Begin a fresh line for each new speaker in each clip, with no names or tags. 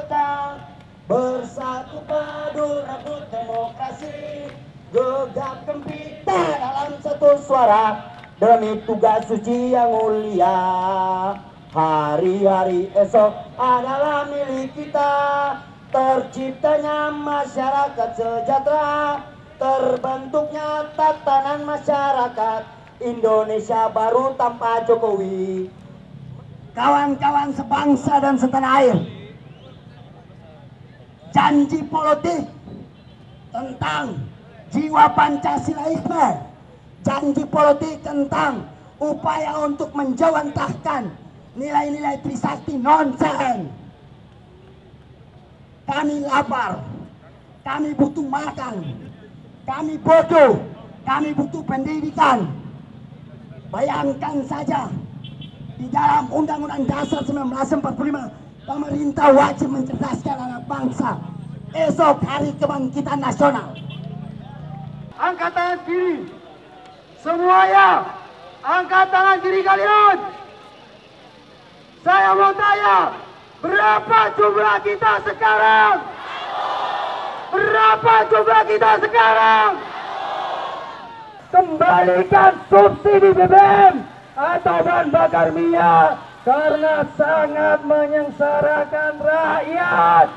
kota Bersatu padu rebut demokrasi. Gegap gempita dalam satu suara. Demi tugas suci yang mulia. Hari-hari esok adalah milik kita. Terciptanya masyarakat sejahtera. Terbentuknya tatanan masyarakat. Indonesia baru tanpa Jokowi. Kawan-kawan sebangsa dan setanah air janji politik tentang jiwa Pancasilaisme janji politik tentang upaya untuk menjawantahkan nilai-nilai Trisakti nonsen kami lapar kami butuh makan kami bodoh kami butuh pendidikan. Bayangkan saja di dalam Undang-Undang Dasar 1945 pemerintah wajib mencerdaskan anak bangsa esok hari kebangkitan nasional. Angkat tangan kiri semuanya angkat tangan kiri kalian. Saya mau tanya berapa jumlah kita sekarang? Berapa jumlah kita sekarang? Kembalikan subsidi BBM atau bahan bakar minyak karena sangat menyengsarakan rakyat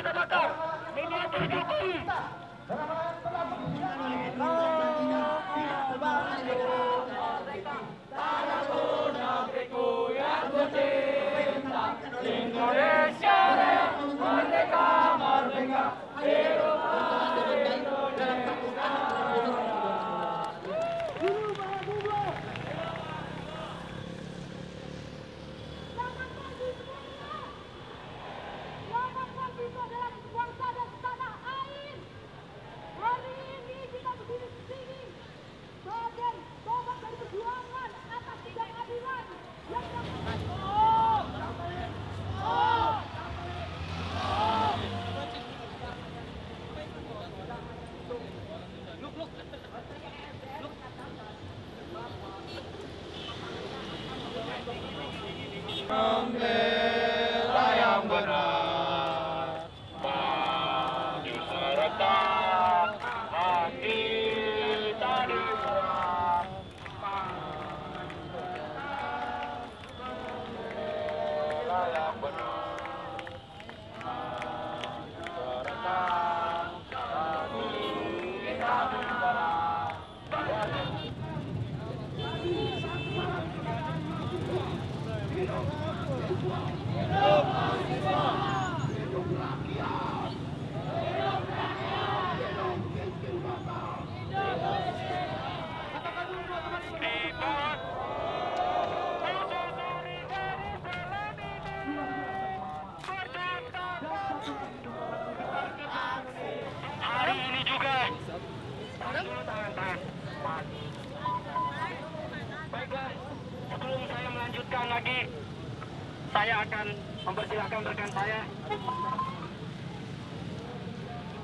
kita bakar. Miniatur Jokowi. Saya
saya akan mempersilahkan rekan saya.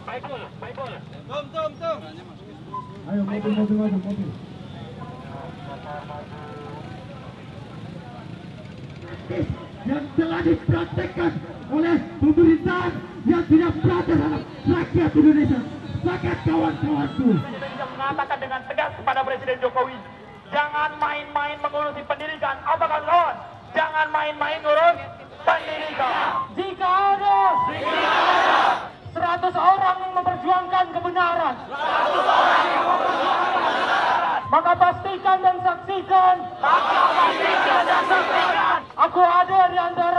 Baikul, baikul.
Ayo mobil mobil mobil mobil. yang telah dipraktekkan oleh pemerintahan yang tidak praktek terhadap rakyat Indonesia. Rakyat kawan-kawanku.
Presiden juga mengatakan dengan tegas kepada Presiden Jokowi, jangan main-main mengurusi pendidikan. Apakah kawan? Jangan main-main ngurus pendidikan. Jika ada, 100 orang yang memperjuangkan kebenaran, maka pastikan dan saksikan, maka pastikan dan saksikan, aku ada di antaranya.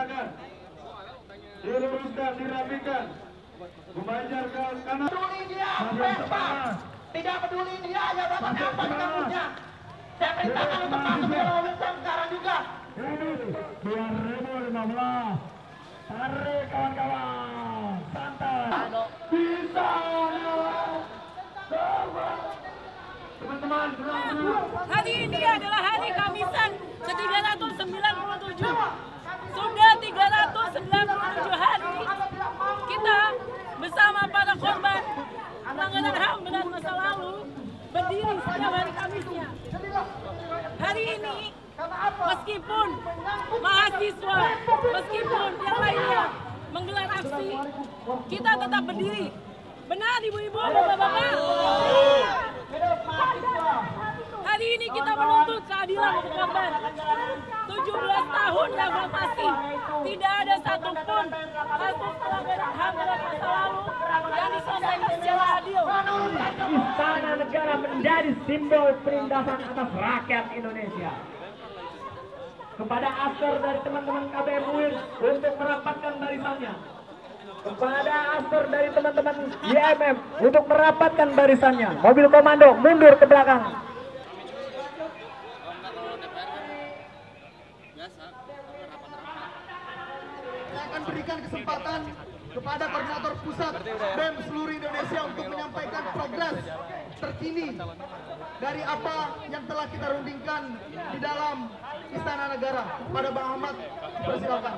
Silakan diluruskan, dirapikan, memanjar ke kanan.
peduli dia Vespa tidak peduli dia jabatan
Masuk
apa
semangat.
kampusnya saya perintahkan untuk masuk ke Wilson sekarang juga
Ini 2015. Tarik kawan-kawan, santai. Bisa. Teman-teman.
Hari ini adalah hari Kamisan ke-397. Sudah 397
menjadi simbol perindasan atas rakyat Indonesia. Kepada aser dari teman-teman KBM UIN untuk merapatkan barisannya. Kepada aser dari teman-teman YMM untuk merapatkan barisannya. Mobil komando mundur ke belakang.
Terkini dari apa yang telah kita rundingkan di dalam Istana Negara. Pada Bang Ahmad, persilakan.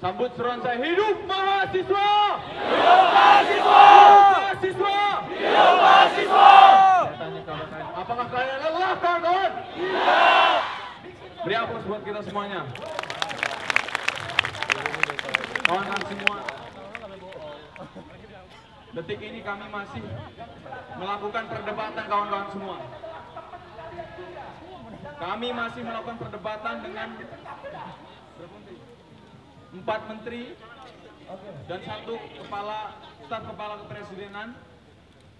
Sambut seruan saya hidup mahasiswa. Hidup mahasiswa. Mahasiswa. Hidup mahasiswa. Tanya kawan-kawan, apakah kalian lelah kawan-kawan? Iya. Beri aplaus buat kita semuanya. Kawan-kawan semua. Detik ini kami masih melakukan perdebatan kawan-kawan semua. Kami masih melakukan perdebatan dengan empat menteri dan satu kepala staf kepala kepresidenan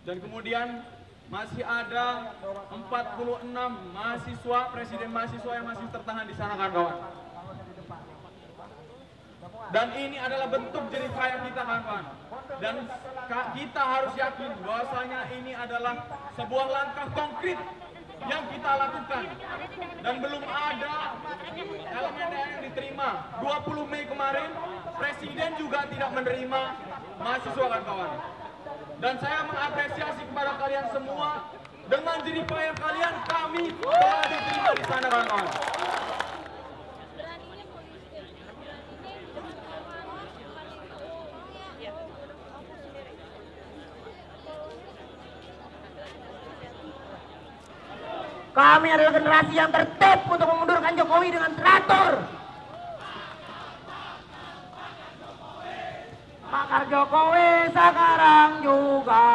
dan kemudian masih ada 46 mahasiswa presiden mahasiswa yang masih tertahan di sana kawan-kawan. Dan ini adalah bentuk jerih payah kita kawan-kawan. Dan kita harus yakin bahwasanya ini adalah sebuah langkah konkret yang kita lakukan. Dan belum ada elemen yang diterima. 20 Mei kemarin presiden juga tidak menerima mahasiswa kawan-kawan dan saya mengapresiasi kepada kalian semua dengan jerih payah kalian kami telah diterima di sana kawan-kawan
Kami adalah generasi yang tertib untuk memundurkan Jokowi dengan teratur. Bakar Jokowi sekarang juga.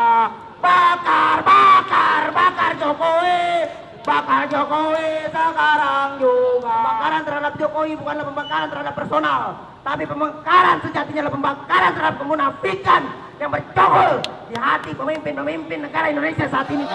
Bakar, bakar, bakar Jokowi. Bakar Jokowi sekarang juga. Pembakaran terhadap Jokowi bukanlah pembakaran terhadap personal. Tapi pembakaran sejatinya adalah pembakaran terhadap kemunafikan yang bercokol di hati pemimpin-pemimpin negara Indonesia saat ini.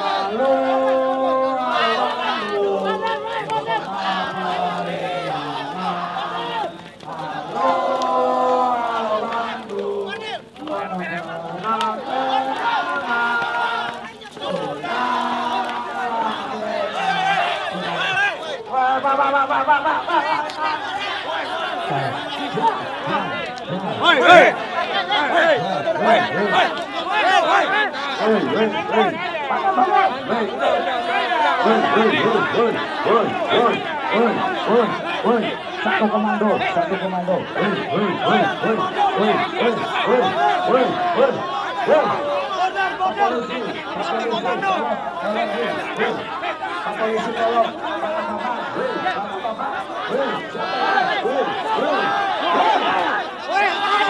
Satu komando, satu komando. Tolong.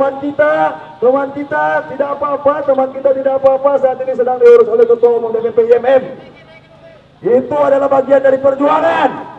Teman kita, teman kita tidak apa-apa, teman kita tidak apa-apa saat ini sedang diurus oleh Ketua Umum DPP IMM. Itu adalah bagian dari perjuangan.